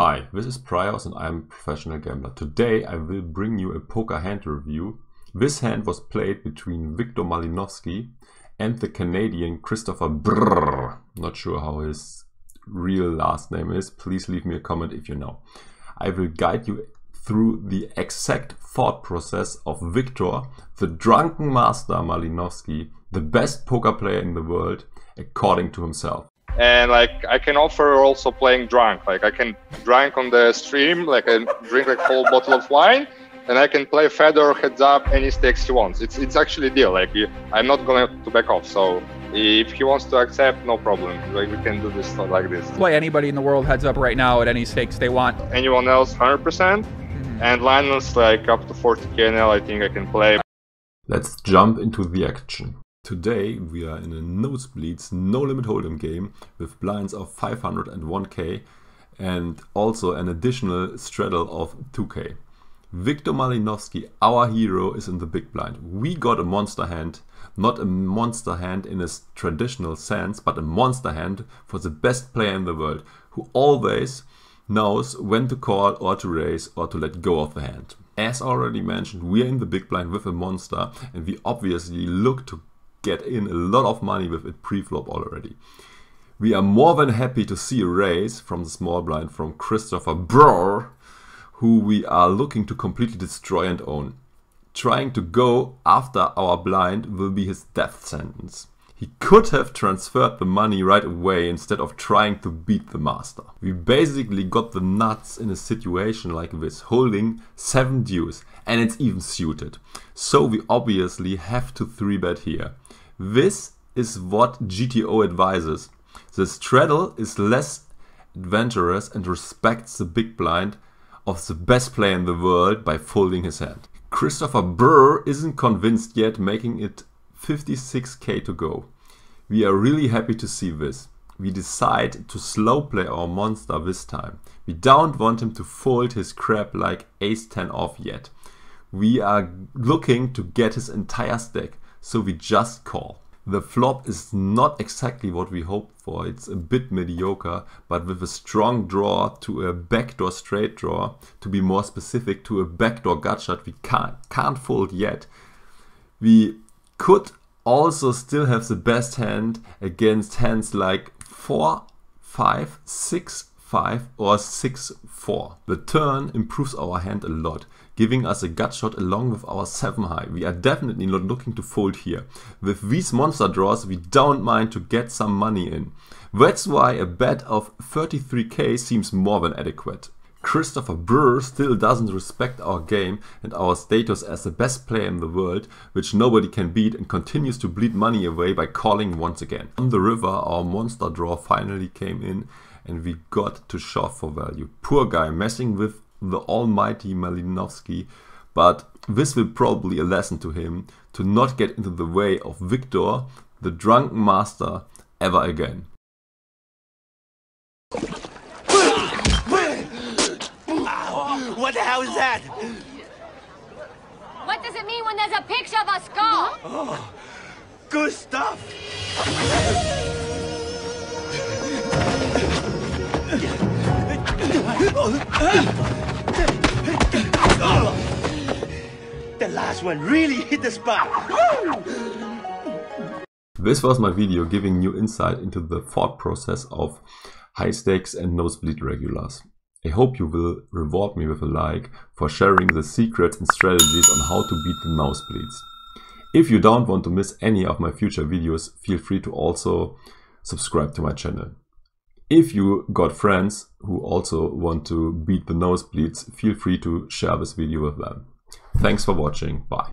Hi, this is Praios and I'm a professional gambler. Today I will bring you a poker hand review. This hand was played between Wiktor Malinowski and the Canadian Christopher Brrr. Not sure how his real last name is. Please leave me a comment if you know. I will guide you through the exact thought process of Wiktor, the drunken master Malinowski, the best poker player in the world, according to himself and like I can offer also playing drunk. Like I can drink on the stream, like I drink like whole bottle of wine, and I can play Fedor heads up any stakes he wants. It's it's actually a deal. Like I'm not gonna back off. So if he wants to accept, no problem. Like we can do this like this. Play anybody in the world heads up right now at any stakes they want. Anyone else, hundred percent. Mm-hmm. And Linus like up to 40 KNL. I think I can play. Let's jump into the action. Today we are in a nosebleeds no limit hold'em game with blinds of 500 and 1k and also an additional straddle of 2k. Wiktor Malinowski, our hero, is in the big blind. We got a monster hand, not a monster hand in a traditional sense, but a monster hand for the best player in the world, who always knows when to call or to raise or to let go of the hand. As already mentioned, we are in the big blind with a monster and we obviously look to get in a lot of money with it pre-flop already. We are more than happy to see a raise from the small blind from Christopher Brrr, who we are looking to completely destroy and own. Trying to go after our blind will be his death sentence. He could have transferred the money right away instead of trying to beat the master. We basically got the nuts in a situation like this, holding 7 deuce and it's even suited. So we obviously have to 3-bet here. This is what GTO advises. The straddle is less adventurous and respects the big blind of the best player in the world by folding his hand. Christopher Burr isn't convinced yet, making it 56k to go. We are really happy to see this. We decide to slow play our monster this time. We don't want him to fold his crap like ace 10 off yet. We are looking to get his entire stack, so we just call. The flop is not exactly what we hoped for. It's a bit mediocre, but with a strong draw to a backdoor straight draw, to be more specific, to a backdoor gut shot, we can't, can't fold yet. We could also still have the best hand against hands like 4, 5, 6, 5 or 6, 4. The turn improves our hand a lot, giving us a gut shot along with our 7 high. We are definitely not looking to fold here. With these monster draws we don't mind to get some money in. That's why a bet of 33k seems more than adequate. Christopher Brrr still doesn't respect our game and our status as the best player in the world, which nobody can beat and continues to bleed money away by calling once again. On the river our monster draw finally came in and we got to shove for value. Poor guy messing with the almighty Malinowski, but this will probably a lesson to him to not get into the way of Wiktor, the drunken master, ever again. What the hell is that? What does it mean when there's a picture of a skull? Oh, good stuff. The last one really hit the spot. This was my video giving you insight into the thought process of high stakes and nosebleed regulars. I hope you will reward me with a like for sharing the secrets and strategies on how to beat the nosebleeds. If you don't want to miss any of my future videos, feel free to also subscribe to my channel. If you got friends who also want to beat the nosebleeds, feel free to share this video with them. Thanks for watching. Bye.